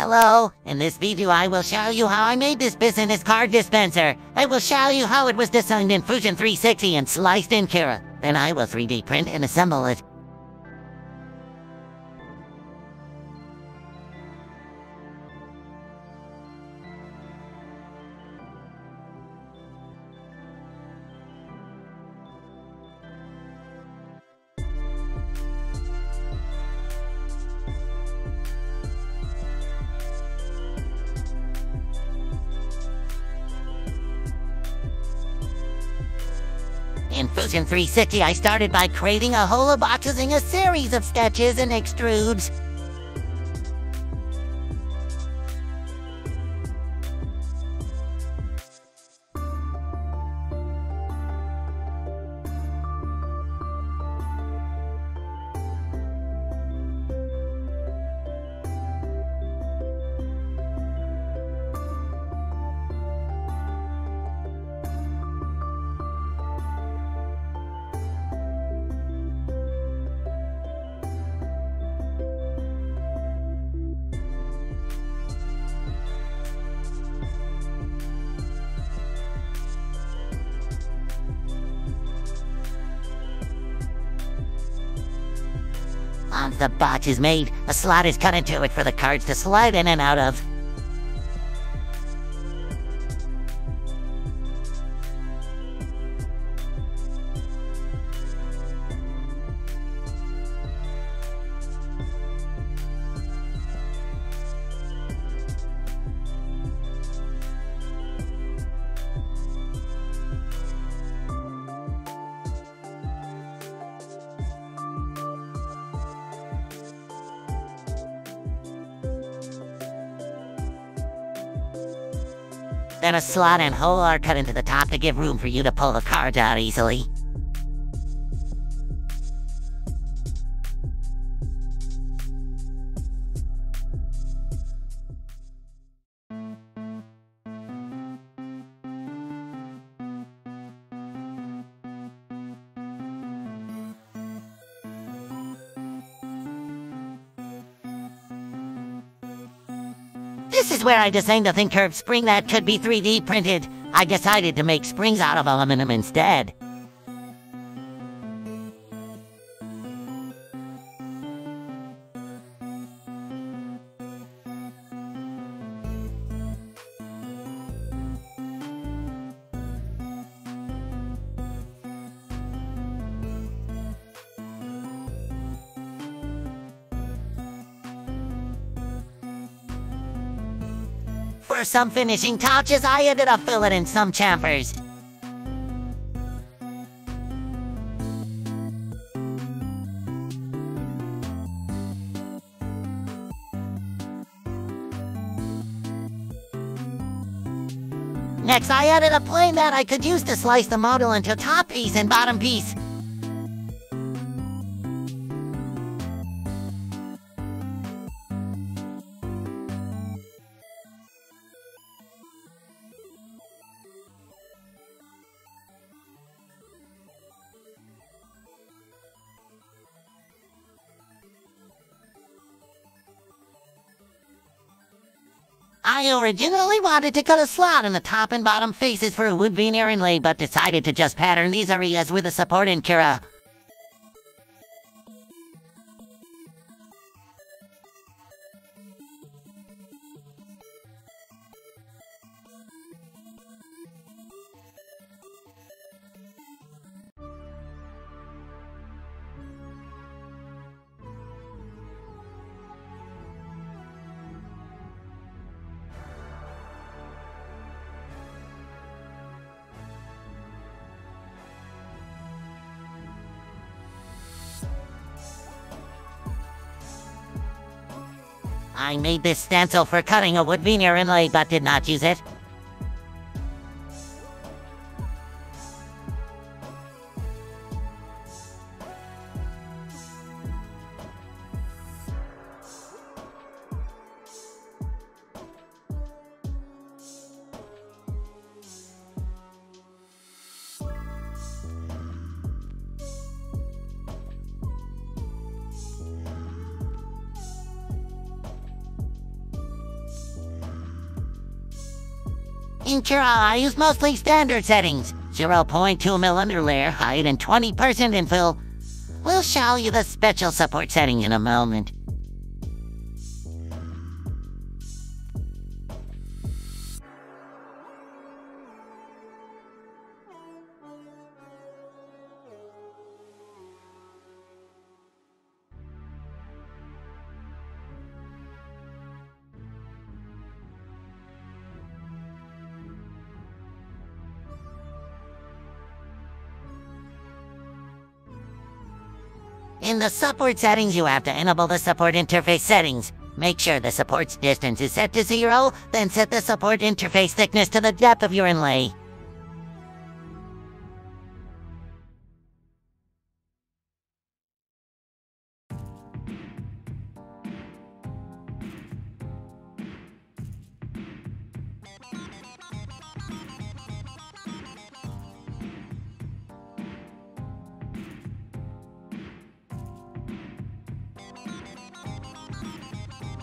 Hello, in this video I will show you how I made this business card dispenser. I will show you how it was designed in Fusion 360 and sliced in Cura. Then I will 3D print and assemble it. In Fusion 360, I started by creating a holo box using a series of sketches and extrudes. Once the box is made, a slot is cut into it for the cards to slide in and out of. Then a slot and hole are cut into the top to give room for you to pull the cards out easily. This is where I designed a thin curved spring that could be 3D printed. I decided to make springs out of aluminum instead. For some finishing touches, I ended up filling in some chamfers. Next, I added a plane that I could use to slice the model into top piece and bottom piece. I originally wanted to cut a slot in the top and bottom faces for a wood veneer inlay, but decided to just pattern these areas with a support in I made this stencil for cutting a wood veneer inlay, but did not use it. In I use mostly standard settings. 0.2 mil layer height and 20% infill. We'll show you the special support setting in a moment. In the support settings, you have to enable the support interface settings. Make sure the support's distance is set to zero, then set the support interface thickness to the depth of your inlay.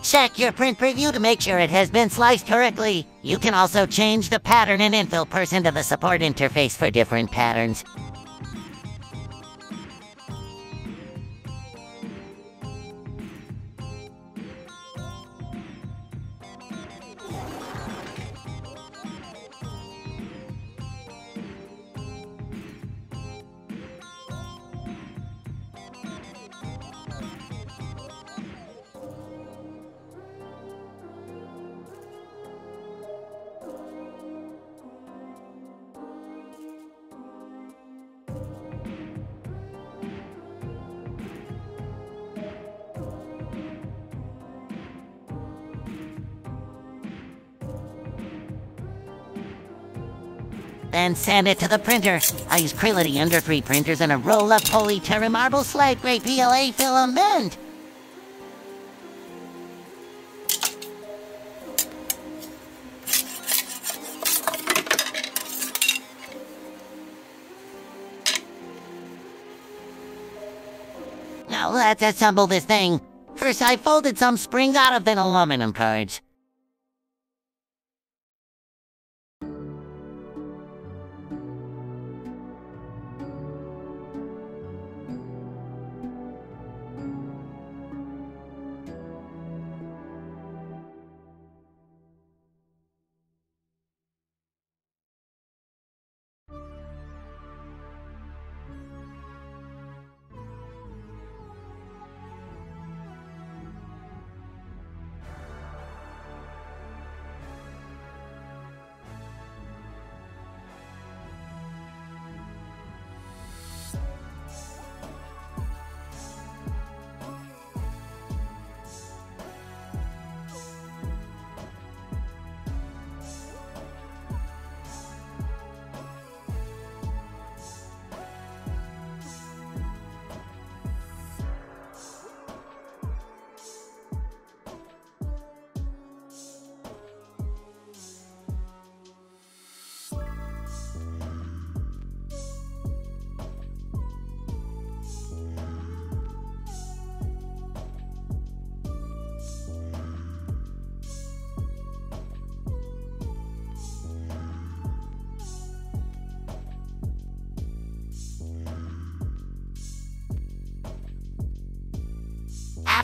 Check your print preview to make sure it has been sliced correctly. You can also change the pattern and infill person to the support interface for different patterns. Then send it to the printer. I use Creality Ender 3 printers and a roll of Poly Terra Marble Slate Gray PLA filament. Now let's assemble this thing. First, I folded some springs out of the aluminum cards.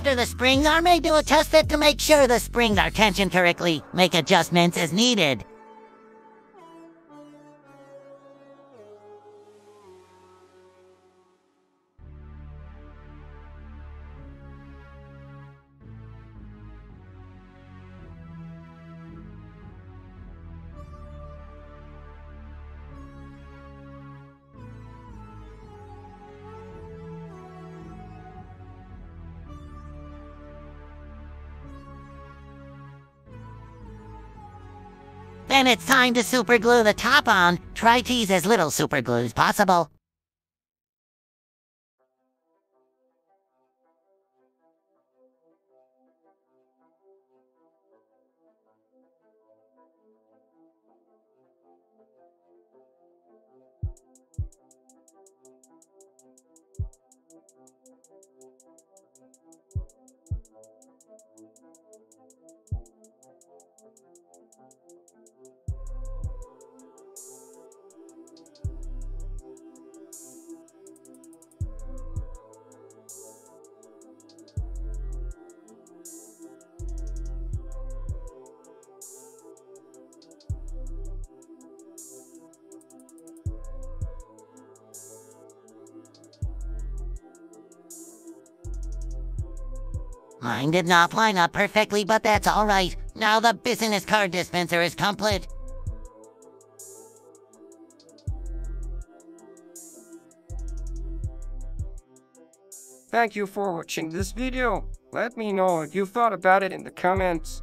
After the springs are made to a test fit to make sure the springs are tensioned correctly. Make adjustments as needed. Then it's time to superglue the top on. Try to use as little superglue as possible. Mine did not line up perfectly, but that's alright. Now the business card dispenser is complete. Thank you for watching this video. Let me know what you thought about it in the comments.